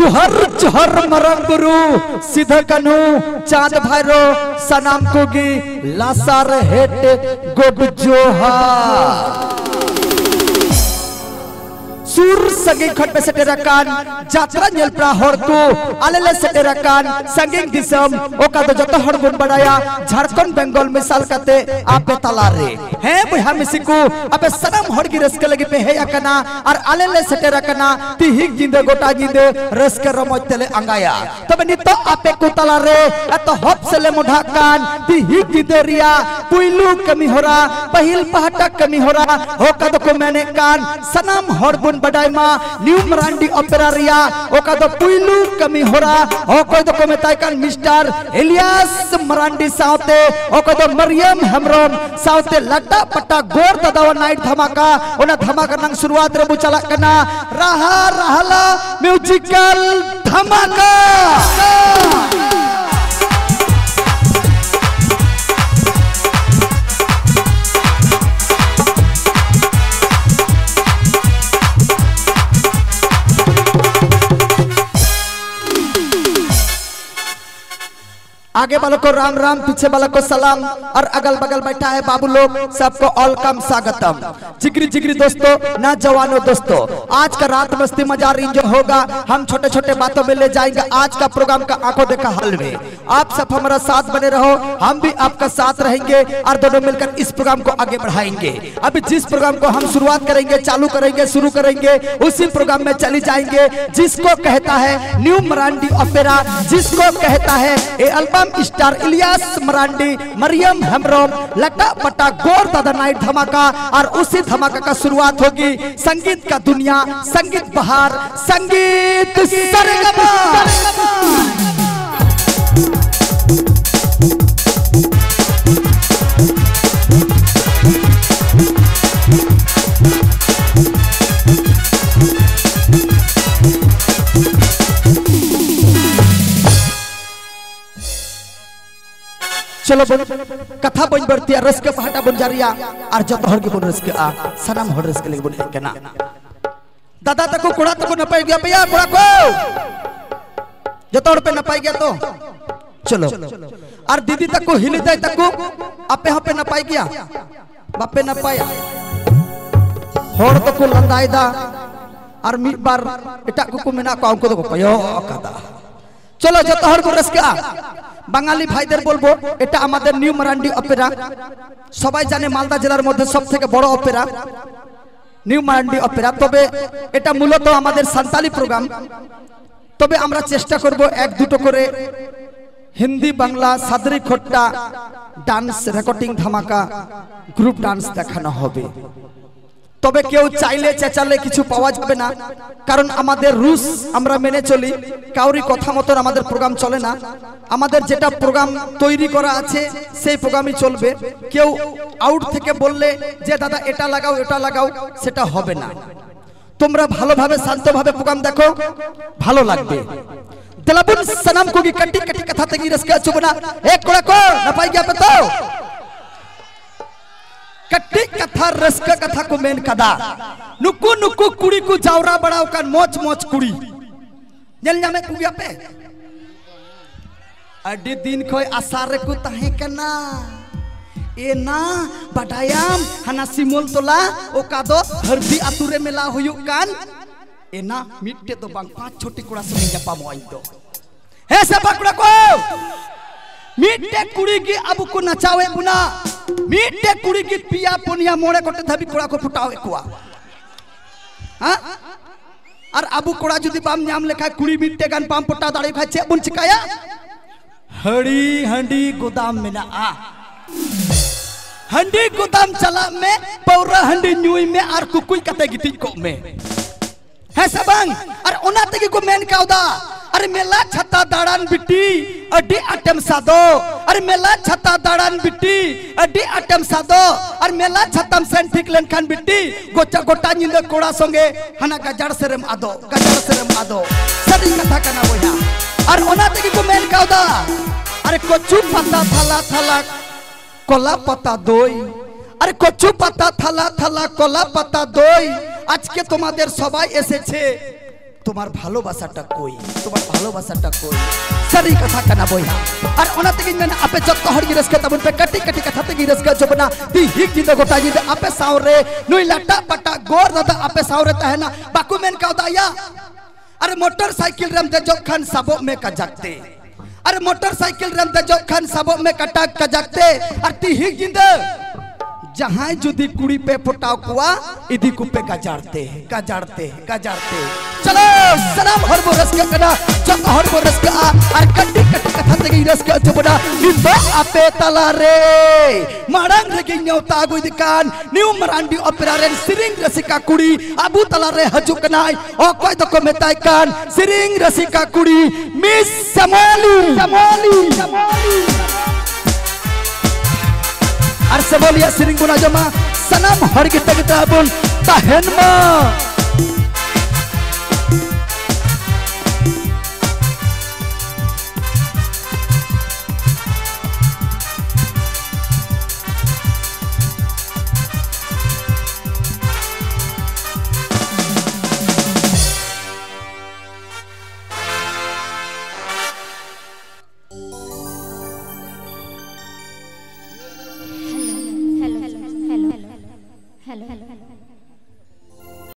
जोहर चुहर मरंगुरु सिद्ध कनु चाँद भैरो सनाम कुगी लासार हेट गोड जोहार सुर सगे खट पे सेटेराकान जात्रा नेलप्रा हड़को आलेले सेटेराकान संगे दिसम। ओका तो जतो हड़ गुन बड़ाया झारखंड, बंगाल मिसाल कते आपे तलारे। हैं बुहा मिसिकु अबे सनम हड़ की रस्क लगी पे है यकना और आलेले सेटेराकना ती हिक जिंदे गोटा जिंदे रस्क रमोज तेले अंगाया। तबे नितो आपे को तलारे अतो हप सेले मुढाकान ती हिक जिंदे रिया, पुइलू कमी होरा, पहिल पहटा कमी होरा। होका तो को मैंने कान। सनम हड़ गुन बडाई मा न्यू मरांडी ओपेरा रिया ओका तो पुइलू कमी होरा ओको तो को मेताई कान मिस्टर इलियास मरांडी साउते ओको तो मरियम हेमरम साउते लट्टा पट्टा गोर ददावा नाइट धमाका ओना धमाका नंग शुरुआत रे बुचला कना रहा रहला म्यूजिकल धमाका आगे वालों को राम राम, पीछे वालों को सलाम, और अगल बगल बैठा है बाबू लोग, सबको ऑलकम स्वागतम। जिगरी जिगरी दोस्तों, ना जवानों दोस्तों, आज का रात मस्ती मज़ा इंजॉय होगा, हम छोटे छोटे बातों में ले जाएँगे, आज का प्रोग्राम का आँखों देखा हल में। आप सब हमारा साथ बने रहो, हम भी आपका साथ रहेंगे, और दोनों मिलकर इस प्रोग्राम को आगे बढ़ाएँगे। अभी जिस प्रोग्राम को हम शुरुआत करेंगे, चालू करेंगे, शुरू करेंगे, उसी प्रोग्राम में चली जाएँगे, जिसको कहता है न्यू मरांडी ओपेरा जिसको कहता है a album star Ilias Marandi Mariam Hembrom लटा पटा गोर दादा नाइट धमाका और उसी धमाका का शुरुआत होगी। संगीत का दुनिया, संगीत बहार, संगीत सरगमा चलो बन कथा बन बढ़ती है रस्के पहाड़ बन जा जारिया और जब हर की बन रस्के आ सनम हर रस्के लेके बन एक ना दादा तक को कुड़ा तक को न पाई गया भैया कुड़ा को जब तोड़ पे न पाई गया तो चलो और दीदी तक को हिली दे तक को आपे हाँ पे न पाई गया बापे पाया होर तक को लंदाई दा और मीट बार इटा को को मेना को उनको तो को पयो कदा चलो जब तोड़ को रस्के आ বাঙালি ভাইদের বলব, এটা আমাদের নিউ মারান্ডি অপেরা। সবাই জানে মালদা জেলার মধ্যে সব থেকে বড় অপেরা। New Marandi Opera. তবে এটা মূলত আমাদের সান্তালি প্রোগ্রাম। তবে আমরা চেষ্টা করব এক দুটো করে হিন্দি, বাংলা, সাদরি খোট্টা ডান্স রেকর্ডিং ধামাকা গ্রুপ ডান্স দেখানো হবে। তবে কেউ চাইলে চেঁচালে কিছু পাওয়া যাবে না। কারণ আমাদের রুশ আমরা মেনে চলি কাউরি কথা মতন আমাদের প্রোগ্রাম চলে না। আমাদের যেটা প্রোগ্রাম তৈরি করা আছে সেই প্রোগ্রামই চলবে। কেউ আউট থেকে বললে যে দাদা এটা লাগাও এটা লাগাও সেটা হবে না। তোমরা ভালোভাবে শান্তভাবে প্রোগ্রাম দেখো ভালো লাগবে। তেলাপুর সালাম কুকি কাটি কাটি কথা তেগি রসকা চুবনা। এক কোড়া কো না পাই গিয়া পেতো? कट्टी कथा रस का कथा को मेन कदा। नुकु नुकु कुड़ी को जावरा बड़ाओ का मोच मोच कुड़ी। जल जामे कुबिया पे अड्डी दिन कोई आसार को तहे कना। ए ना बटायाम हना सिमोल तोला ओ का दो, हरदी अतुरे मेला हुयु कान। ए ना, मिट्टे तो बांग, पाँच छोटी कुड़ा से जपा मोई दो। हे से पकड़ा को। मिट्टे कुड़ी की अब को नचावे बुना मिट्टे कुड़ी की पिया पुनिया मोड़े कोटे धबी कुड़ा को फुटावे कुआ। हाँ? और अबू कुड़ा जुदी बाम नाम लिखा कुड़ी मिट्टे गन पाम पुटा दाड़ी खा चे बुन चिकाया। हड़ी हंडी गोदाम में ना आ। हंडी गोदाम चला में, पौरा हंडी न्यूई में और कुकुई कते गिटी को में। है सबंग और ओना तक को मेन का उदा। अरे मेला छत्ता दाड़ान बिट्टी अड्डी अटम सादो अरे मेला छत्ता दाड़ान बिट्टी अड्डी अटम सादो और मेला छत्तम सेन ठीक लेन खान बिट्टी गोचा गोटा निंद कोड़ा संगे हना गजड़ सेरम आदो गजड़ सेरम आदो सदी कथा कना बोया और ओना तक को मेन का उदा अरे कोचू पत्ता थला थला कोला पत्ता दोई আরে কচু পাতা থালা থালা কলা পাতা দই আজকে তোমাদের সবাই এসেছে তোমার ভালোবাসাটা কই তোমার ভালোবাসাটা কই সারি কথা কানা বইহা আর ওনা থেকে মেন আপে যত হর কি রসকে তবন पे कटी कटी कथा ते रसका जबना ती हिक जिंदा गोटा जिंदा आपे सावरे नुई लट्टा पट्टा गोर दादा आपे सावरे तहना बाकू मेन का उदाया अरे मोटरसाइकिल रम दे जो खान सबो में का जागते अरे मोटरसाइकिल रम दे जो खान सबो में कटाक का जागते और ती हिक जिंदा जहाँ जुदी कुड़ी पे फुटाव कुआ, इदी कुपे गजाड़ते गजाड़ते गजाड़ते चलो, सलाम हर वो रस का कना, जब हर वो रस का और कट्टी कट्टी कथा तगी रस का जबना निंदा आपे तला रे मारंग रे गिन्यो तागु दिकान न्यू मरांडी ऑपरेरन सिरिंग रसिका कुड़ी अबू तला रे हजुक नाय ओ, कोई तो को मेताय कान, सिरिंग रसिका कुड़ी। Miss Samoli Samoli Samoli Arsa sebol siring pun aja hari kita kita pun Tahenma